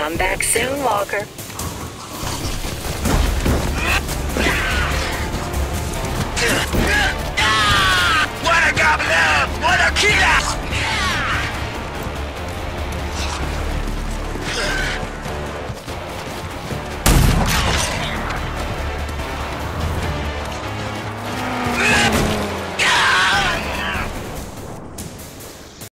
Come back soon, Walker.